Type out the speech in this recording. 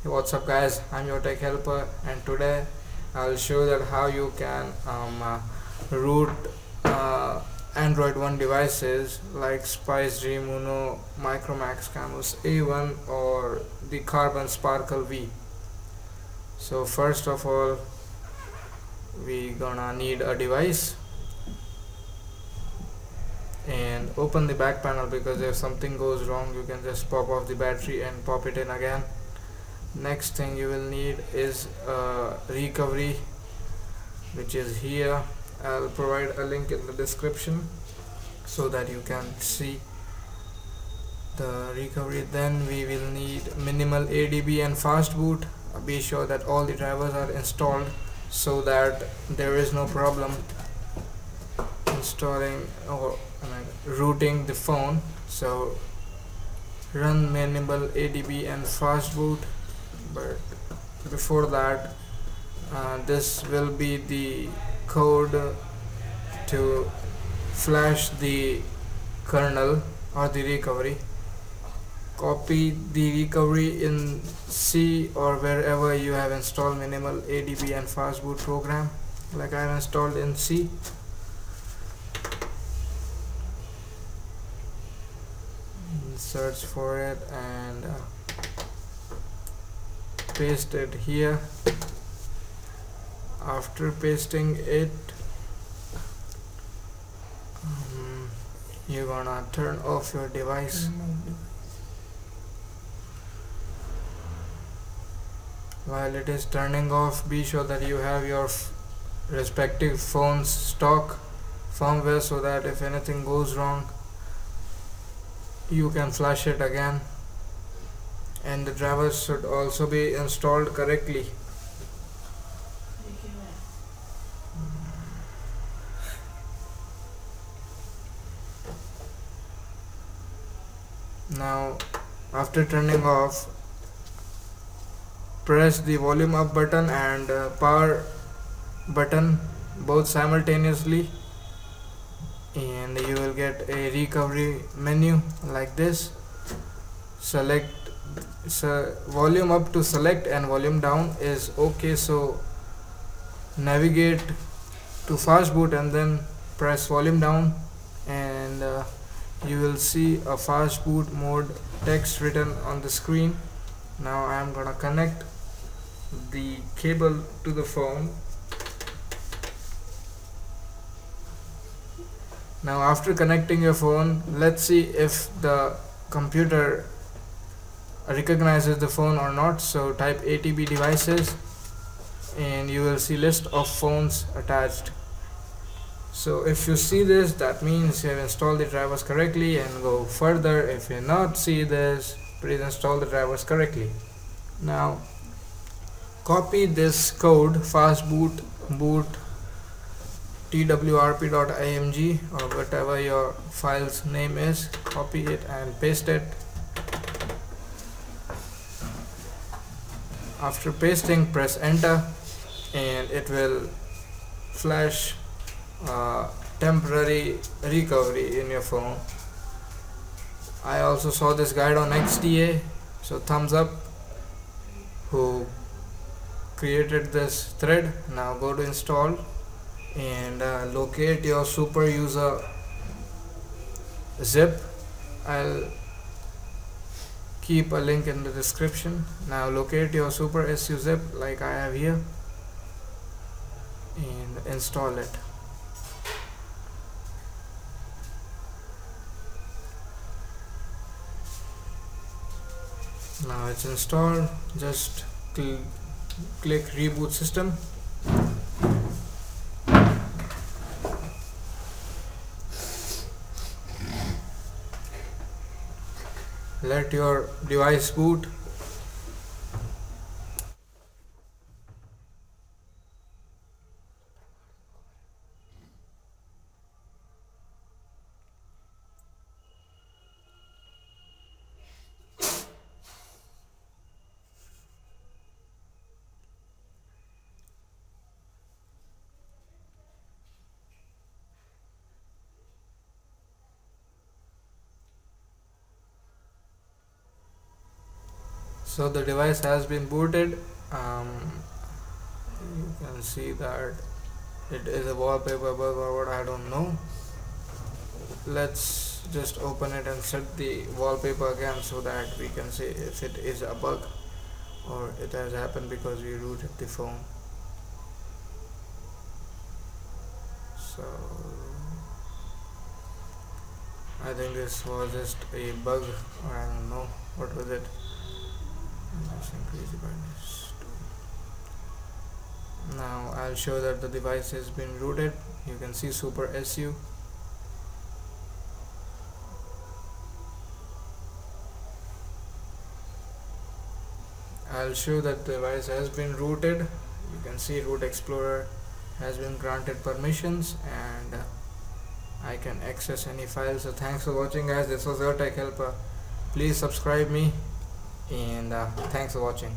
Hey, what's up guys? I'm your tech helper and today i'll show that how you can um, uh, root uh, android one devices like spice dream uno micromax Canvas a1 or the Karbonn sparkle v. So first of all we gonna need a device. And open the back panel because if something goes wrong you can just pop off the battery and pop it in again next thing you will need is recovery which is here. I'll provide a link in the description so that you can see the recovery. Then we will need minimal ADB and fast boot. Be sure that all the drivers are installed so that there is no problem installing or rooting the phone. So run minimal ADB and fast boot but before that uh, this will be the code to flash the kernel or the recovery. Copy the recovery in C or wherever you have installed minimal ADB and fastboot program like I have installed in C. Search for it and uh, paste it here. After pasting it um, you're gonna turn off your device. While it is turning off be sure that you have your respective phone's stock firmware so that if anything goes wrong you can flash it again and the drivers should also be installed correctly. Now after turning off press the volume up button and uh, power button both simultaneously. And you will get a recovery menu like this. Select so volume up to select and volume down is okay. So navigate to fast boot and then press volume down and uh, you will see a fast boot mode text written on the screen. Now I am gonna connect the cable to the phone. Now after connecting your phone let's see if the computer recognizes the phone or not so type ADB devices and you will see list of phones attached. So if you see this that means you have installed the drivers correctly and go further. If you not see this please install the drivers correctly. Now copy this code fastboot boot twrp.img or whatever your file's name is copy it and paste it after pasting press enter and it will flash uh, temporary recovery in your phone. I also saw this guide on XDA so thumbs up who created this thread. Now go to install and uh, locate your super user zip. I'll keep a link in the description. Now locate your super su zip like I have here and install it. Now it's installed. Just cl click reboot system let your device boot so the device has been booted. Um, you can see that it is a wallpaper or what I don't know. Let's just open it and set the wallpaper again so that we can see if it is a bug or it has happened because we rooted the phone. So I think this was just a bug. I don't know. What was it now I'll show that the device has been rooted. You can see super SU I'll show that the device has been rooted. You can see root explorer has been granted permissions and uh, I can access any files. So thanks for watching guys. This was your tech helper. Please subscribe me and uh, thanks for watching